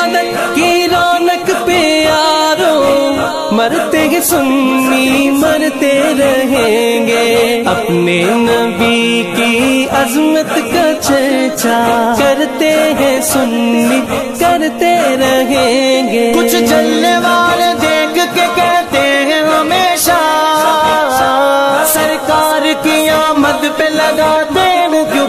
عبادت کی رونق پہ یارو مرتے گے سنی، مرتے رہیں گے۔ اپنے نبی کی عظمت کا چرچا کرتے ہیں سنی، کرتے رہیں گے۔ کچھ چلنے والے دیکھ کے کہتے ہیں ہمیشہ۔ سرکار کی آمد پہ لگاتے ہیں کیوں